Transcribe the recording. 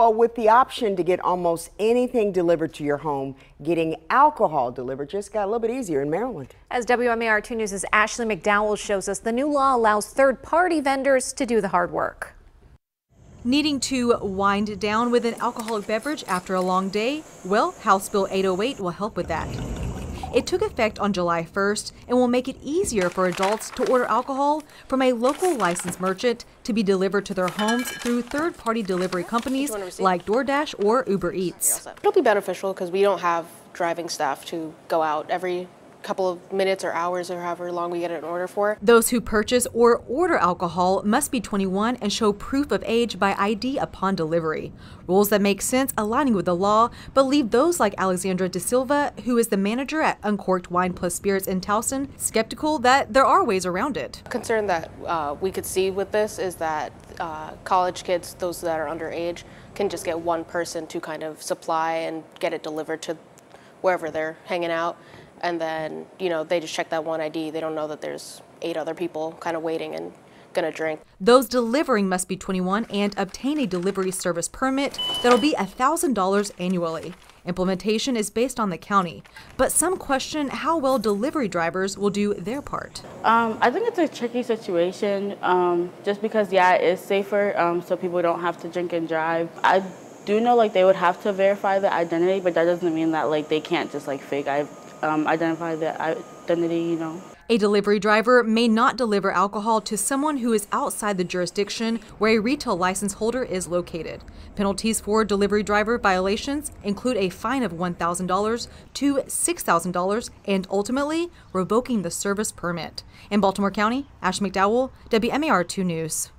Well, with the option to get almost anything delivered to your home, getting alcohol delivered just got a little bit easier in Maryland. As WMAR 2 News' Ashley McDowell shows us, the new law allows third-party vendors to do the hard work. Needing to wind down with an alcoholic beverage after a long day? Well, House Bill 808 will help with that. It took effect on July 1st and will make it easier for adults to order alcohol from a local licensed merchant to be delivered to their homes through third party delivery companies like DoorDash or Uber Eats. It'll be beneficial because we don't have driving staff to go out every couple of minutes or hours or however long we get an order for. Those who purchase or order alcohol must be 21 and show proof of age by ID upon delivery. Rules that make sense aligning with the law, but leave those like Alexandra Dasilva, who is the manager at Uncorked Wine Plus Spirits in Towson, skeptical that there are ways around it. Concern that uh, we could see with this is that uh, college kids, those that are underage, can just get one person to kind of supply and get it delivered to wherever they're hanging out and then you know they just check that one ID. They don't know that there's eight other people kind of waiting and gonna drink. Those delivering must be 21 and obtain a delivery service permit that'll be $1,000 annually. Implementation is based on the county, but some question how well delivery drivers will do their part. Um, I think it's a tricky situation um, just because, yeah, it is safer um, so people don't have to drink and drive. I do know like they would have to verify the identity, but that doesn't mean that like they can't just like fake um, identify the identity, you know. A delivery driver may not deliver alcohol to someone who is outside the jurisdiction where a retail license holder is located. Penalties for delivery driver violations include a fine of $1,000 to $6,000 and ultimately revoking the service permit. In Baltimore County, Ash McDowell, WMAR 2 News.